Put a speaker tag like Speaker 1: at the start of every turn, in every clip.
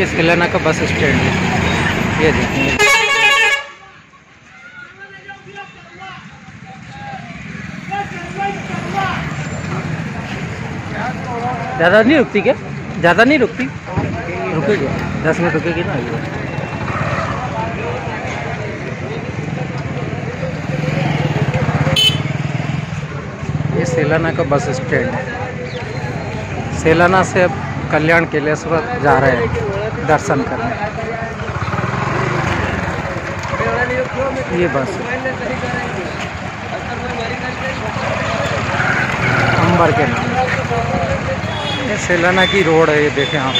Speaker 1: ये सिलाना का bus stand है। ये देखिए। ज़्यादा नहीं रुकती क्या? ज़्यादा नहीं रुकती? रुकेगी। दस मिनट रुकेगी ना? ये ये सेलाना का बस स्टैंड है। सेलाना से अब कल्याण केलेश्वर जा रहे हैं। दर्शन करने ये बस। अंबर के नाम। ये सेलाना की रोड है, ये देखें आप।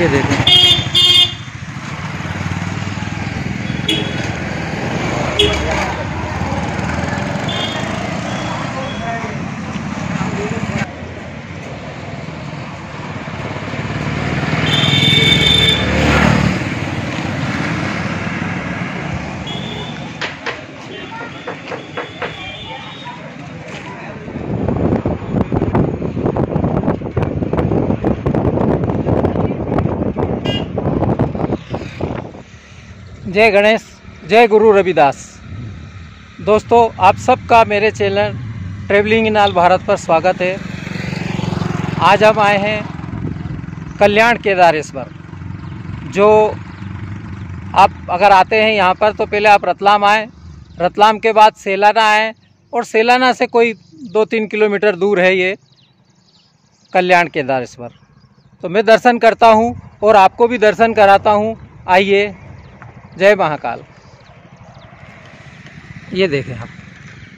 Speaker 1: ये देखें। जय गणेश, जय गुरु रविदास। दोस्तों, आप सबका मेरे channel travelling in all Bharat पर स्वागत है। आज हम आए हैं कल्याण केदारेश्वर, जो आप अगर आते हैं यहाँ पर तो पहले आप रतलाम आए। रतलाम के बाद सेलाना आए, और सेलाना से कोई दो तीन किलोमीटर दूर है ये कल्याण केदारेश्वर। तो मैं दर्शन करता हूँ, और आपको भी दर्शन कराता हूँ। आइए। जय महाकाल। ये देखें आप,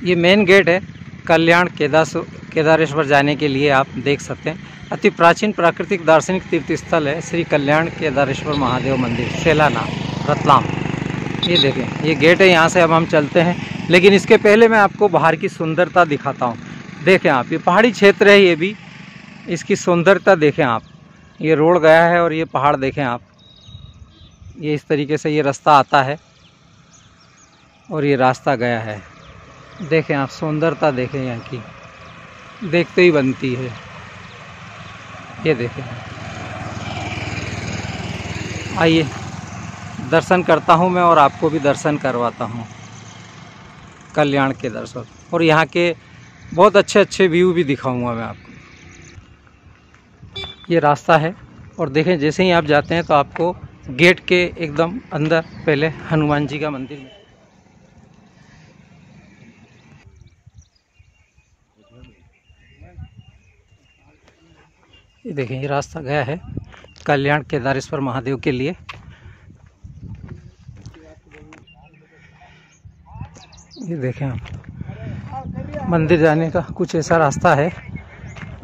Speaker 1: ये मेन गेट है, कल्याण केदास, केदारेश्वर जाने के लिए आप देख सकते हैं। अति प्राचीन प्राकृतिक दार्शनिक तीर्थ स्थल है, श्री कल्याण केदारेश्वर महादेव मंदिर, सेलाना, रतलाम। ये देखें, ये गेट है, यहाँ से अब हम चलते हैं। लेकिन इसके पहले मैं आपको बाहर की सुंदरता दिखाता हूँ। देखें आप, ये पहाड़ी क्षेत्र है ये भी। इसकी सुंदरता देखें आप, ये रोड गया है और ये पहाड़ देखें आप। ये इस तरीके से ये रास्ता आता है और ये रास्ता गया है। देखें आप, सुंदरता देखें यहाँ की। देखते ही बनती है। ये देखें आइए, दर्शन करता हूँ मैं और आपको भी दर्शन करवाता हूँ। कल्याण के दर्शन। और यहाँ के बहुत अच्छे अच्छे व्यू भी दिखाऊँगा मैं आपको। ये रास्ता है और देखें, जैसे ही आप जाते हैं तो आपको गेट के एकदम अंदर, पहले हनुमान जी का मंदिर है ये देखें ये रास्ता गया है कल्याण केदारेश्वर महादेव के लिए। ये देखें आप, मंदिर जाने का कुछ ऐसा रास्ता है।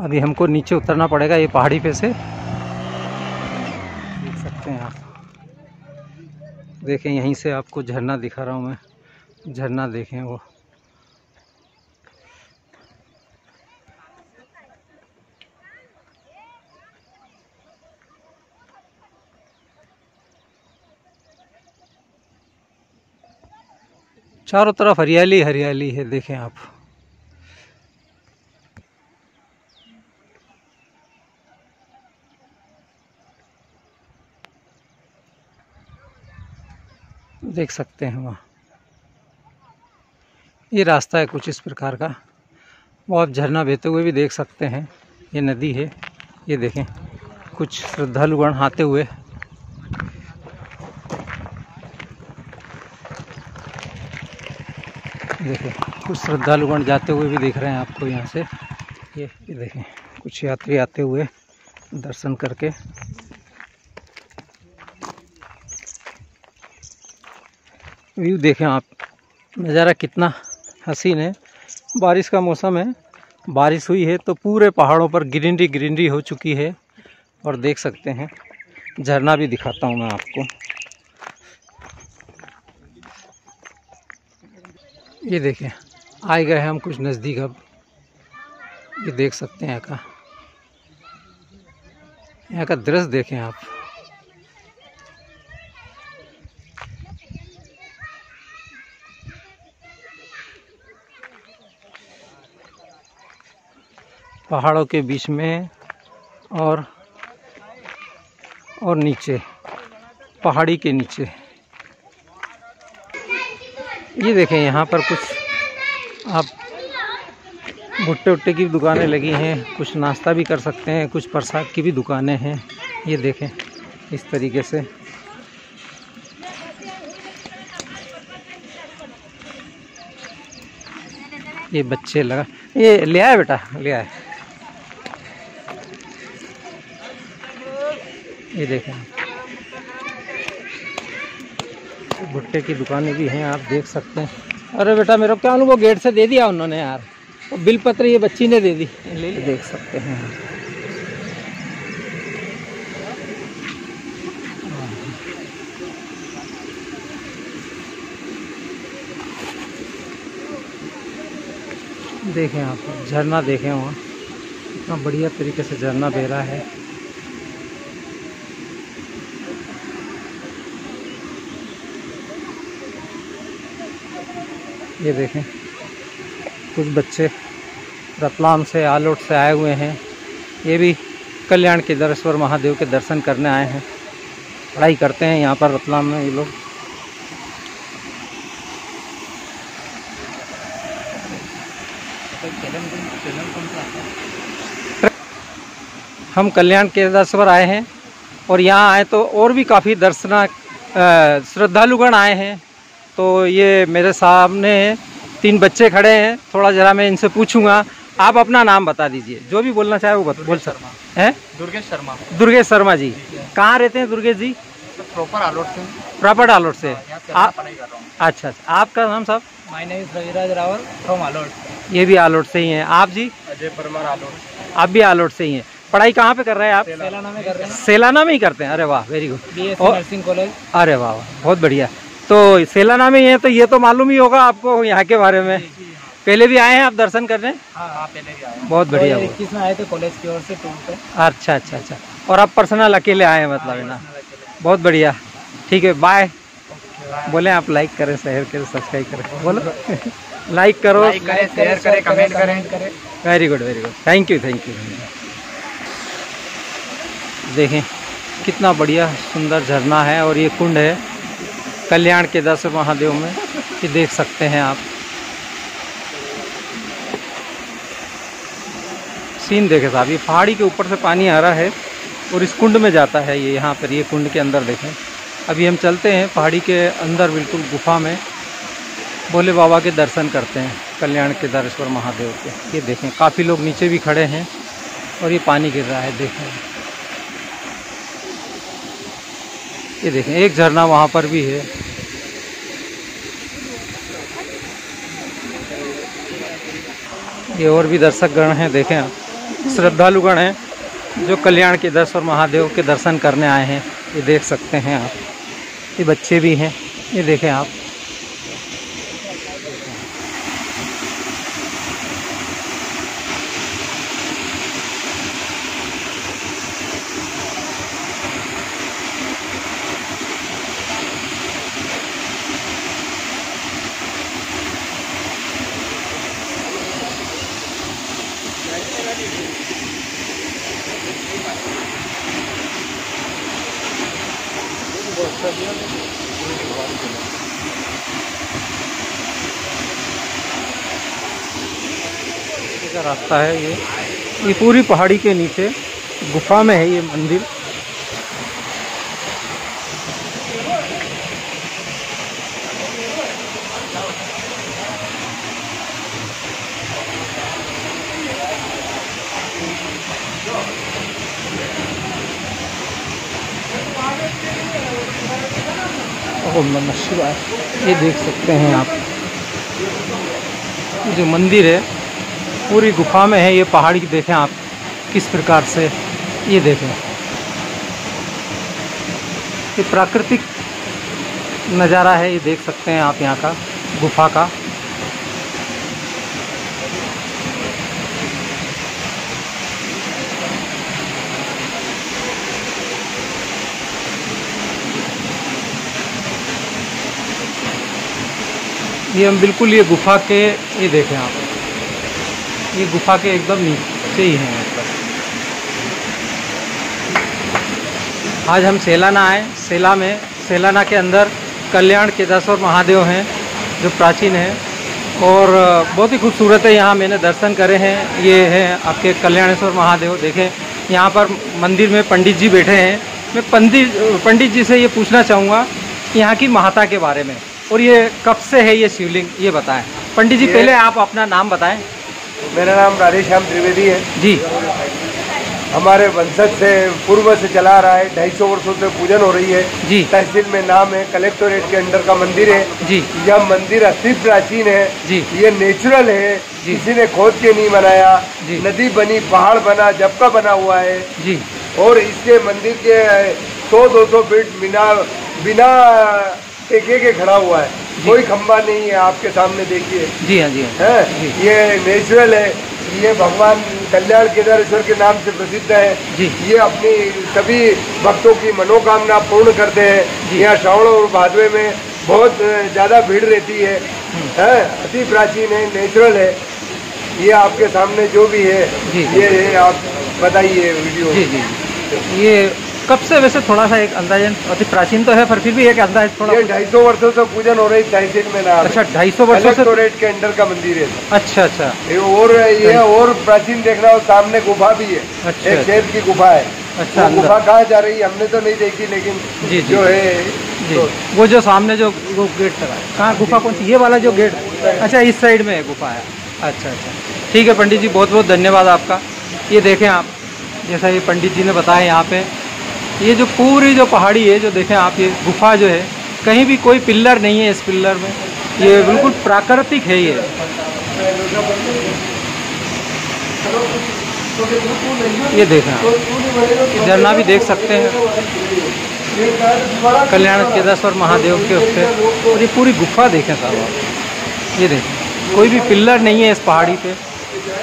Speaker 1: अभी हमको नीचे उतरना पड़ेगा ये पहाड़ी पे से। देख सकते हैं आप। देखें, यहीं से आपको झरना दिखा रहा हूँ मैं। झरना देखें वो। चारों तरफ़ हरियाली हरियाली है, देखें आप। देख सकते हैं वहाँ। ये रास्ता है कुछ इस प्रकार का। वो आप झरना बहते हुए भी देख सकते हैं। ये नदी है। ये देखें, कुछ श्रद्धालुगण आते हुए। देखें, कुछ श्रद्धालुगण जाते हुए भी देख रहे हैं आपको यहाँ से। ये ये देखें, कुछ यात्री आते हुए दर्शन करके व्यू देखें आप, नज़ारा कितना हसीन है। बारिश का मौसम है, बारिश हुई है तो पूरे पहाड़ों पर ग्रीनरी ग्रीनरी हो चुकी है और देख सकते हैं, झरना भी दिखाता हूँ मैं आपको। ये देखें, आए गए हैं हम कुछ नज़दीक अब, ये देख सकते हैं यहाँ का यहाँ का दृश्य देखें आप। पहाड़ों के बीच में और और नीचे, पहाड़ी के नीचे। ये देखें, यहाँ पर कुछ आप भुट्टे उट्टे की दुकानें लगी हैं, कुछ नाश्ता भी कर सकते हैं, कुछ प्रसाद की भी दुकानें हैं। ये देखें, इस तरीके से। ये बच्चे लगा, ये ले आए बेटा, ले आए। ये देखें भुट्टे की दुकानें भी हैं आप देख सकते हैं। अरे बेटा मेरे को क्या वो गेट से दे दिया उन्होंने यार। वो बिल पत्र ये बच्ची ने दे दी। ले देख सकते हैं। देखें आप झरना देखें वहाँ। इतना बढ़िया तरीके से झरना बह रहा है। ये देखें, कुछ बच्चे रतलाम से, आलोट से आए हुए हैं। ये भी कल्याण के दरेश्वर महादेव के दर्शन करने आए हैं। पढ़ाई करते हैं यहाँ पर रतलाम में ये लोग। हम कल्याण के दर्शवर आए हैं और यहाँ आए तो और भी काफ़ी दर्शना श्रद्धालुगण आए हैं। तो ये मेरे सामने तीन बच्चे खड़े हैं। थोड़ा ज़रा मैं इनसे पूछूँगा। आप अपना नाम बता दीजिए। जो भी बोलना चाहे वो बता बोल शर्मा। है?
Speaker 2: दुर्गेश शर्मा।
Speaker 1: दुर्गेश शर्मा जी। कहाँ रहते हैं दुर्गेश जी?
Speaker 2: प्रॉपर आलोट से।
Speaker 1: प्रॉपर आलोट से।
Speaker 2: आप पढ़ाई कर रहा हूँ।
Speaker 1: अच्छा अच्छा। आपका नाम साहब?
Speaker 2: My name is Raviraj Rawal from Alot
Speaker 1: ये भी आलोट से ही हैं। आप जी?
Speaker 2: अजय परमार आलोट
Speaker 1: आप भी आलोट से ही हैं। पढ़ाई कहाँ पे कर रहे हैं आप?
Speaker 2: तेलंगाना में कर रहे हैं।
Speaker 1: सेलाना में ही करते हैं। अरे वाह वेरी गुड
Speaker 2: नर्सिंग कॉलेज
Speaker 1: अरे वाह वाह बहुत बढ़िया। तो सेलाना में ही है तो ये तो मालूम ही होगा आपको यहाँ के बारे में। पहले भी आए हैं आप दर्शन करने?
Speaker 2: हाँ हाँ पहले भी आए
Speaker 1: बहुत बढ़िया
Speaker 2: इक्कीस में आए थे कॉलेज की ओर से टूर पे।
Speaker 1: अच्छा अच्छा अच्छा। और आप पर्सनल अकेले आए हैं मतलब है ना? बहुत बढ़िया। ठीक है बाय बोले आप लाइक करें शेयर करें सब्सक्राइब करें। बोलो। लाइक करो।
Speaker 2: शेयर करें कमेंट करें
Speaker 1: very good very good thank you thank you देखें कितना बढ़िया सुंदर झरना है और ये कुंड है। कल्याण के दस महादेव में ये देख सकते हैं आप। सीन देखे साहब, ये पहाड़ी के ऊपर से पानी आ रहा है और इस कुंड में जाता है ये, यहाँ पर ये कुंड के अंदर देखें। अभी हम चलते हैं पहाड़ी के अंदर बिल्कुल गुफा में। भोले बाबा के दर्शन करते हैं, कल्याण के केदारेश्वर महादेव के। ये देखें, काफ़ी लोग नीचे भी खड़े हैं और ये पानी गिर रहा है, देखें। ये देखें, एक झरना वहाँ पर भी है। ये और भी दर्शक गण हैं, देखें आप। श्रद्धालुगण हैं, जो कल्याण के दर्श और महादेव के दर्शन करने आए हैं, ये देख सकते हैं आप। ये बच्चे भी हैं, ये देखें आप का रास्ता है ये। ये पूरी पहाड़ी के नीचे, गुफा में है ये मंदिर। ये देख सकते हैं आप। जो मंदिर है पूरी गुफा में है, ये पहाड़ी देखें आप, किस प्रकार से, ये देखें। ये प्राकृतिक नज़ारा है, ये देख सकते हैं आप यहाँ का, गुफा का। ये हम बिल्कुल ये गुफा के, ये देखें आप। ये गुफा के एकदम नीचे ही है मतलब आज हम सेलाना आए सेला में सेलाना के अंदर कल्याण केदारेश्वर महादेव हैं जो प्राचीन है। और बहुत ही खूबसूरत है यहाँ मैंने दर्शन करे हैं। ये है आपके कल्याणेश्वर महादेव देखें। यहाँ पर मंदिर में पंडित जी बैठे हैं। मैं पंडित पंडित जी से ये पूछना चाहूँगा यहाँ की महाता के बारे में। और ये कब से है ये शिवलिंग ये बताएँ। पंडित जी पहले आप अपना नाम बताएँ।
Speaker 3: मेरा नाम राधेश्याम त्रिवेदी है।
Speaker 1: जी।
Speaker 3: हमारे वंशज से पूर्व से चला आ रहा है ढाई सौ वर्षो से पूजन हो रही है।
Speaker 1: जी।
Speaker 3: तहसील में नाम है कलेक्टोरेट के अंडर का मंदिर है।
Speaker 1: जी।
Speaker 3: यह मंदिर अति प्राचीन है।
Speaker 1: जी।
Speaker 3: ये नेचुरल है।
Speaker 1: जी।
Speaker 3: किसी ने खोद के नहीं बनाया।
Speaker 1: जी।
Speaker 3: नदी बनी पहाड़ बना जब का बना हुआ है।
Speaker 1: जी।
Speaker 3: और इसके मंदिर के सौ दो सौ फीट बिना बिना टेके एक खड़ा हुआ है कोई खंबा नहीं है आपके सामने देखिए
Speaker 1: जी हाँ जी हाँ
Speaker 3: है। ये नेचुरल है ये भगवान कल्याण केदारेश्वर के नाम से प्रसिद्ध है
Speaker 1: जी।
Speaker 3: ये अपनी सभी भक्तों की मनोकामना पूर्ण करते। हैं यहाँ श्रावण और भादवे में बहुत ज़्यादा भीड़ रहती है
Speaker 1: हम्म।
Speaker 3: है अति प्राचीन है नेचुरल है ये आपके सामने जो भी है। ये आप बताइए वीडियो
Speaker 1: जी जी। ये कब से वैसे थोड़ा सा एक अंदाजन अति प्राचीन तो है पर फिर भी एक अंदाज थोड़ा
Speaker 3: ये ढाई सौ वर्षों से पूजन हो रही तहसील में नाम
Speaker 1: अच्छा ढाई सौ वर्षो से
Speaker 3: के अंडर का मंदिर है।
Speaker 1: अच्छा अच्छा।
Speaker 3: ये और ये और प्राचीन देखना हो सामने गुफा भी है।
Speaker 1: अच्छा,
Speaker 3: एक
Speaker 1: अच्छा।
Speaker 3: शेर की गुफा है।
Speaker 1: अच्छा,
Speaker 3: गुफा कहाँ जा रही है हमने तो नहीं देखी लेकिन
Speaker 1: जी, जी।
Speaker 3: जो है
Speaker 1: जी।
Speaker 3: तो
Speaker 1: वो जो सामने जो वो गेट लगा है कहाँ गुफा कौन सी? ये वाला जो गेट। अच्छा इस साइड में है गुफा है। अच्छा अच्छा। ठीक है पंडित जी बहुत बहुत धन्यवाद आपका। ये देखें आप जैसा ये पंडित जी ने बताया यहाँ पे ये जो पूरी जो पहाड़ी है, जो देखें आप, ये गुफा जो है, कहीं भी कोई पिल्लर नहीं है इस पिल्लर में। ये बिल्कुल प्राकृतिक है ये। ये देखें आप। झरना भी देख सकते हैं। कल्याण केदारेश्वर महादेव के उससे और ये पूरी गुफा देखें साहब आप। ये देखें। कोई भी पिल्लर नहीं है इस पहाड़ी पे।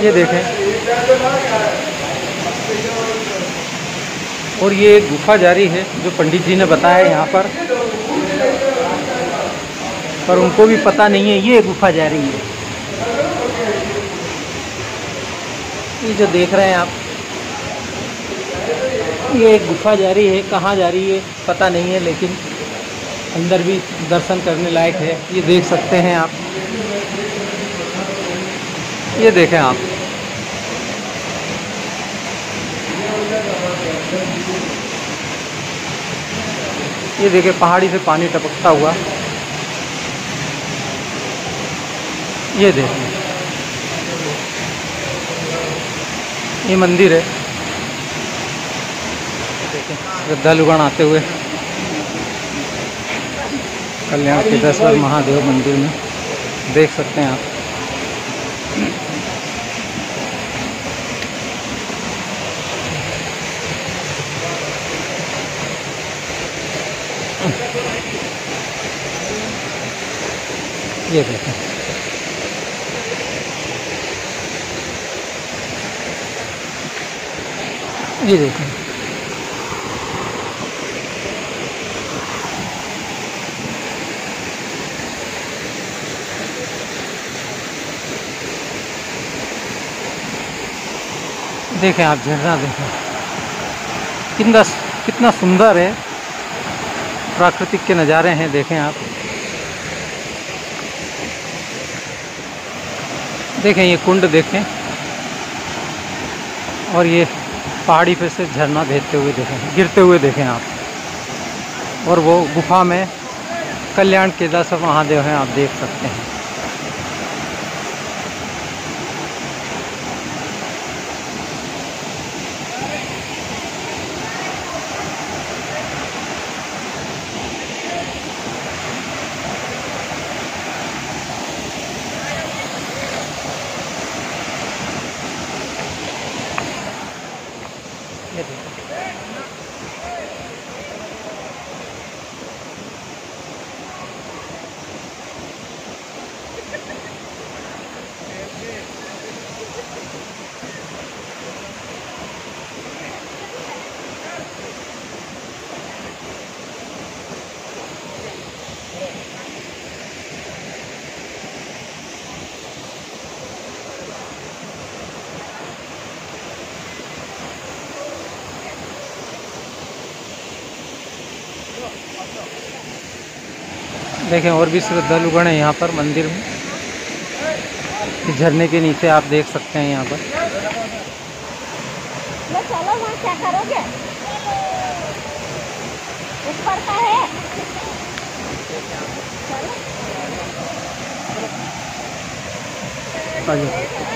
Speaker 1: ये देखें। और ये एक गुफा जारी है, जो पंडित जी ने बताया यहाँ पर। पर उनको भी पता नहीं है, ये गुफा जा रही है। ये जो देख रहे हैं आप, ये एक गुफा जा रही है, कहाँ जा रही है, पता नहीं है, लेकिन अंदर भी दर्शन करने लायक है। ये देख सकते हैं आप। ये देखें आप। ये देखें, पहाड़ी से पानी टपकता हुआ। ये देखें। ये मंदिर है। देखें श्रद्धालुगण आते हुए। कल्याण केदारेश्वर महादेव मंदिर में देख सकते हैं आप। ये देखें ये देखें देखें आप, झरना देखें। कितना कितना सुंदर है। प्राकृतिक के नज़ारे हैं, देखें आप। देखें, ये कुंड देखें। और ये पहाड़ी पे से झरना बहते हुए देखें, गिरते हुए देखें आप। और वो गुफा में कल्याण केदारेश्वर महादेव हैं, आप देख सकते हैं। देखें और भी श्रद्धालुगण है यहाँ पर मंदिर में। झरने के नीचे आप देख सकते हैं यहाँ पर।
Speaker 4: चलो वहाँ क्या करोगे? ऊपर का है?
Speaker 1: आ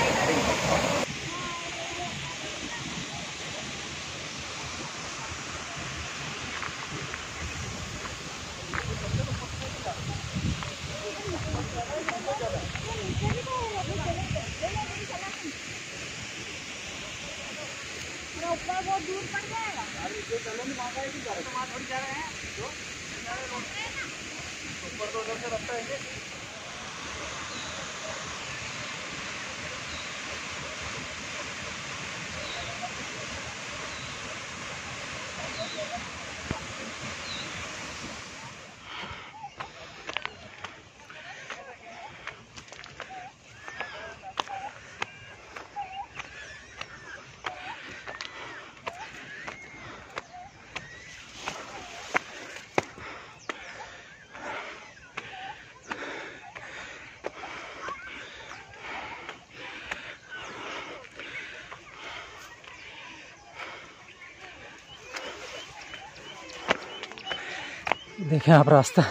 Speaker 1: देखें आप रास्ता।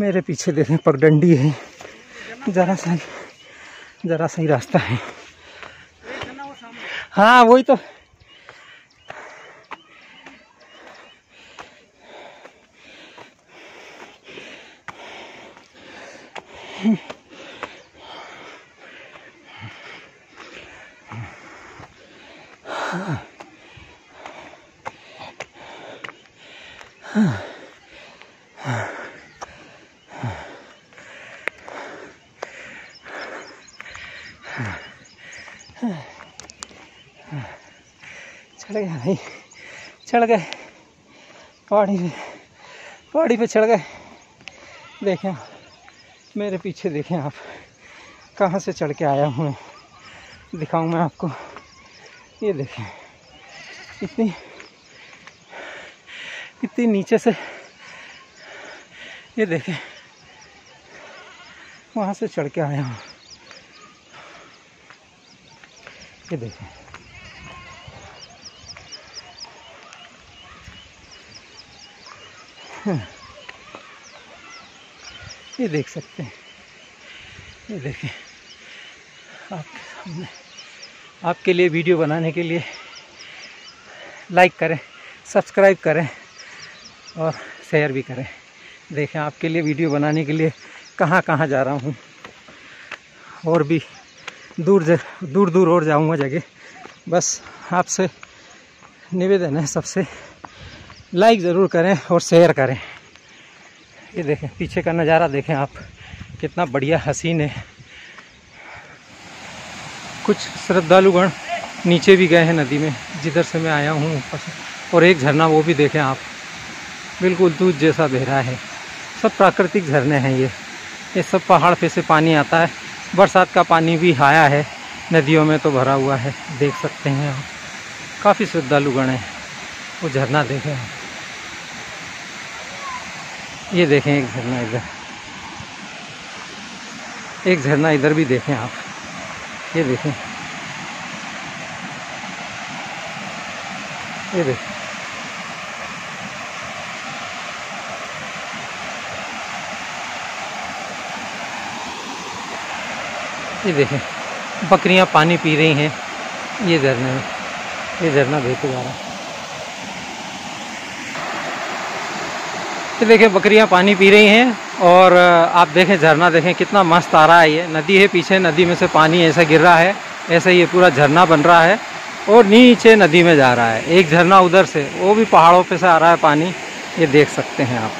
Speaker 1: मेरे पीछे देखें, पगडंडी है। ज़रा सा ज़रा सही रास्ता है। हाँ वही तो। चढ़ गए भाई चढ़ गए। पहाड़ी पे पहाड़ी पे चढ़ गए। देखें मेरे पीछे देखें आप, कहाँ से चढ़ के आया हूँ मैं। दिखाऊँ मैं आपको। ये देखें, इतनी इतनी नीचे से, ये देखें, वहाँ से चढ़ के आया हूँ। ये देखें। ये देख सकते हैं। ये देखें। आपके सामने आपके लिए वीडियो बनाने के लिए लाइक करें, सब्सक्राइब करें और शेयर भी करें। देखें, आपके लिए वीडियो बनाने के लिए कहाँ कहाँ जा रहा हूँ। और भी दूर दूर दूर और जाऊँगा जगह। बस आपसे निवेदन है सबसे। लाइक ज़रूर करें और शेयर करें। ये देखें, पीछे का नज़ारा देखें आप, कितना बढ़िया हसीन है। कुछ श्रद्धालुगण नीचे भी गए हैं नदी में, जिधर से मैं आया हूँ ऊपर से, और एक झरना वो भी देखें आप, बिल्कुल दूध जैसा बह रहा है। सब प्राकृतिक झरने हैं ये। ये सब पहाड़ पे से पानी आता है। बरसात का पानी भी आया है। नदियों में तो भरा हुआ है, देख सकते हैं आप। काफ़ी श्रद्धालुगण हैं। वो झरना देखें आप। ये देखें एक झरना इधर। एक झरना इधर भी देखें आप। ये देखें। ये देखें। ये देखें। बकरियाँ पानी पी रही हैं। ये झरने में। ये झरना बहते जा रहा है ये देखें बकरियाँ पानी पी रही हैं और आप देखें, झरना देखें, कितना मस्त आ रहा है ये। नदी है पीछे, नदी में से पानी ऐसा गिर रहा है, ऐसे ये पूरा झरना बन रहा है और नीचे नदी में जा रहा है। एक झरना उधर से, वो भी पहाड़ों पे से आ रहा है पानी, ये देख सकते हैं आप।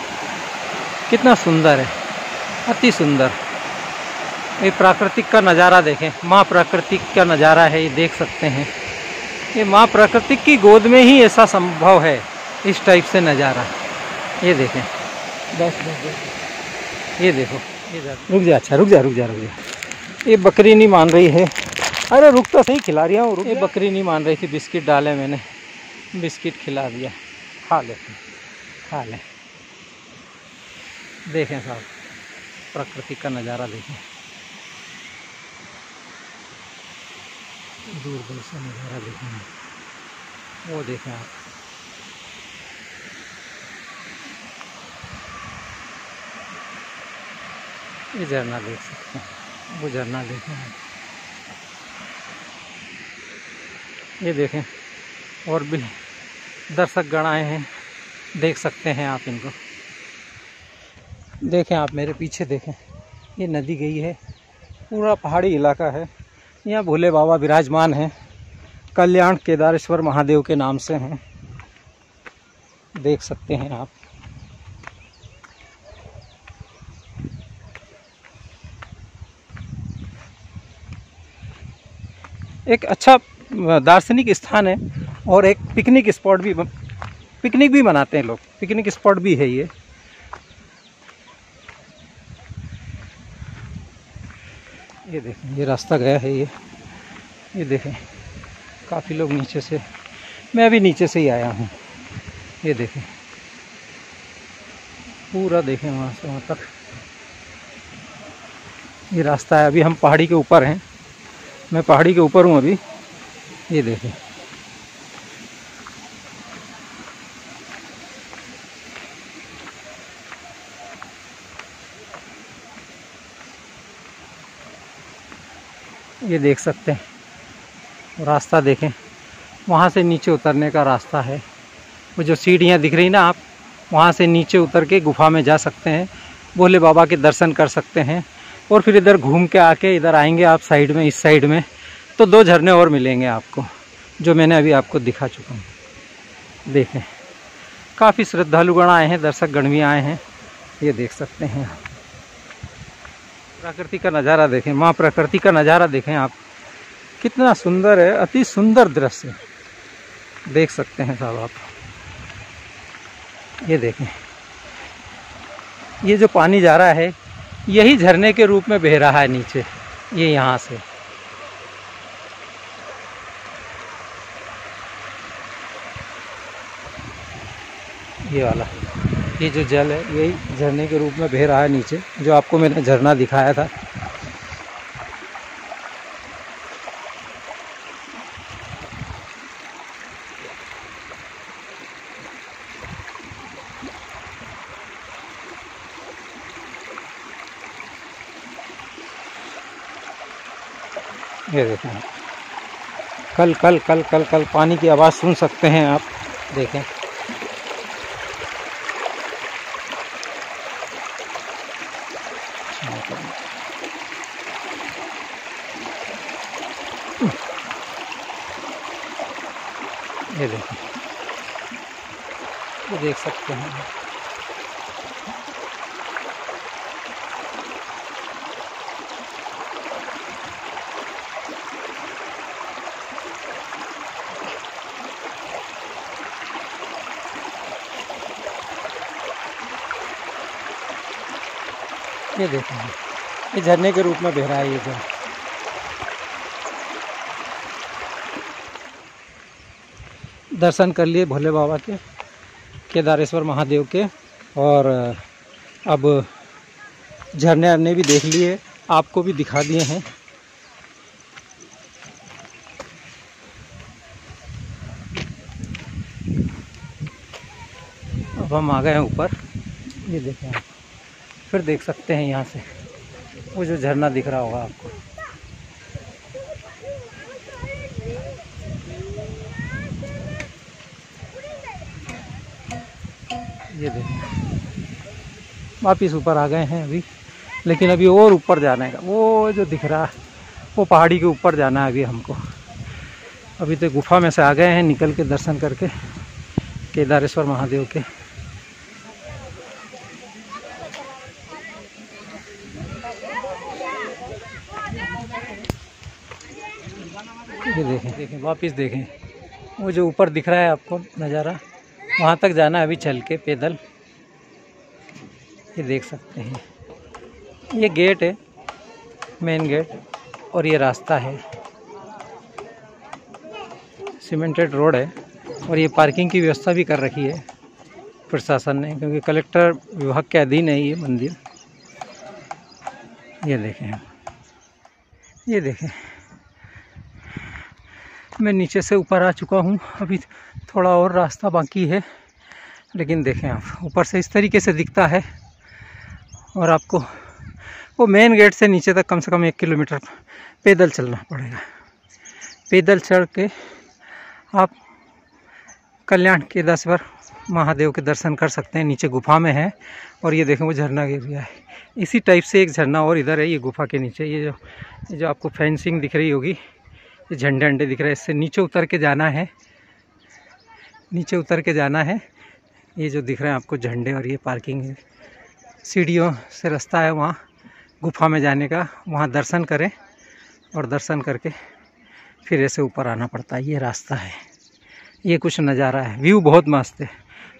Speaker 1: कितना सुंदर है, अति सुंदर। ये प्राकृतिक का नज़ारा देखें, माँ प्राकृतिक का नज़ारा है, ये देख सकते हैं। ये माँ प्राकृतिक की गोद में ही ऐसा संभव है, इस टाइप से नज़ारा। ये देखें। बस बस ये देखो। इधर रुक जा अच्छा रुक जा रुक जा रुक जा। ये बकरी नहीं मान रही है। अरे रुक तो सही खिला रही हूँ ये बकरी नहीं मान रही थी बिस्किट डाले मैंने। बिस्किट खिला दिया। खा ले खा ले। देखें साहब प्रकृति का नज़ारा देखें। दूर दूर से नज़ारा देखें। वो देखें आप। ये झरना देख सकते हैं। वो झरना देखें ये देखें, और भी दर्शक गण आए हैं, देख सकते हैं आप इनको। देखें आप मेरे पीछे देखें, ये नदी गई है, पूरा पहाड़ी इलाका है। यहाँ भोले बाबा विराजमान हैं, कल्याण केदारेश्वर महादेव के नाम से हैं। देख सकते हैं आप। एक अच्छा दार्शनिक स्थान है और एक पिकनिक स्पॉट भी पिकनिक भी मनाते हैं लोग। पिकनिक स्पॉट भी है ये। ये देखें, ये रास्ता गया है ये। ये देखें, काफ़ी लोग नीचे से, मैं अभी नीचे से ही आया हूँ। ये देखें, पूरा देखें वहाँ से वहाँ तक। ये रास्ता है, अभी हम पहाड़ी के ऊपर हैं। मैं पहाड़ी के ऊपर हूँ अभी। ये देखें। ये देख सकते हैं। रास्ता देखें। वहाँ से नीचे उतरने का रास्ता है। वो जो सीढ़ियाँ दिख रही ना आप, वहाँ से नीचे उतर के गुफा में जा सकते हैं। भोले बाबा के दर्शन कर सकते हैं। और फिर इधर घूम के आके इधर आएँगे आप साइड में, इस साइड में। तो दो झरने और मिलेंगे आपको, जो मैंने अभी आपको दिखा चुका हूँ। देखें, काफ़ी श्रद्धालुगण आए हैं, दर्शक गण भी आए हैं। ये देख सकते हैं आप। प्रकृति का नज़ारा देखें, माँ प्रकृति का नज़ारा देखें आप। कितना सुंदर है, अति सुंदर दृश्य। देख सकते हैं साहब आप। ये देखें, ये जो पानी जा रहा है यही झरने के रूप में बह रहा है नीचे, ये यहाँ से। ये वाला, ये जो जल है, यही झरने के रूप में बह रहा है नीचे, जो आपको मैंने झरना दिखाया था। ये देखें। कल कल कल कल कल पानी की आवाज़ सुन सकते हैं आप। देखें। ये देखें। ये देख सकते हैं। ये देखें। ये झरने के रूप में बह रहा है ये जल दर्शन कर लिए भोले बाबा के, केदारेश्वर महादेव के, और अब झरने अरने भी देख लिए, आपको भी दिखा दिए हैं। अब हम आ गए हैं ऊपर। ये देखें फिर देख सकते हैं यहाँ से। वो जो झरना दिख रहा होगा आपको। ये देखें। वापिस ऊपर आ गए हैं अभी। लेकिन अभी और ऊपर जाना है वो जो दिख रहा है वो पहाड़ी के ऊपर जाना है अभी हमको। अभी तो गुफा में से आ गए हैं, निकल के दर्शन करके। केदारेश्वर महादेव के। ये देखें देखें, वापस देखें। वो जो ऊपर दिख रहा है आपको नज़ारा, वहाँ तक जाना है अभी चल के पैदल। ये देख सकते हैं। ये गेट है, मेन गेट, और ये रास्ता है। सीमेंटेड रोड है, और ये पार्किंग की व्यवस्था भी कर रखी है प्रशासन ने, क्योंकि कलेक्टर विभाग के अधीन है ये मंदिर। ये देखें ये देखें। मैं नीचे से ऊपर आ चुका हूँ। अभी थोड़ा और रास्ता बाकी है, लेकिन देखें आप, ऊपर से इस तरीके से दिखता है। और आपको वो मेन गेट से नीचे तक कम से कम एक किलोमीटर पैदल चलना पड़ेगा। पैदल चढ़ के आप कल्याण केदारेश्वर महादेव के दर्शन कर सकते हैं। नीचे गुफा में है, और ये देखें वो झरना गिर गया है। इसी टाइप से एक झरना और इधर है, ये गुफा के नीचे। ये जो ये जो आपको फेंसिंग दिख रही होगी ये झंडे अंडे दिख रहे हैं। इससे नीचे उतर के जाना है। नीचे उतर के जाना है। ये जो दिख रहे हैं आपको झंडे और ये पार्किंग सीढ़ियों से रास्ता है वहाँ। गुफा में जाने का। वहाँ दर्शन करें और दर्शन करके फिर ऐसे ऊपर आना पड़ता है। ये रास्ता है। ये कुछ नज़ारा है। व्यू बहुत मस्त है।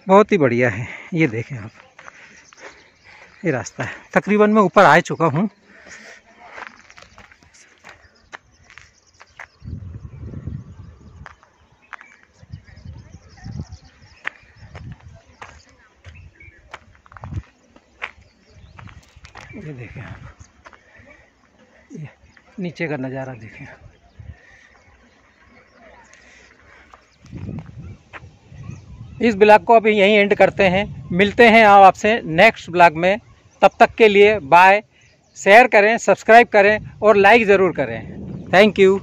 Speaker 1: बहुत ही बढ़िया है। ये देखें आप। ये रास्ता है। तकरीबन मैं ऊपर आ चुका हूँ। ये देखें आप। नीचे का नज़ारा देखें इस ब्लॉग को अभी यहीं एंड करते हैं। मिलते हैं आप आपसे नेक्स्ट ब्लॉग में। तब तक के लिए बाय। शेयर करें, सब्सक्राइब करें और लाइक ज़रूर करें। Thank you.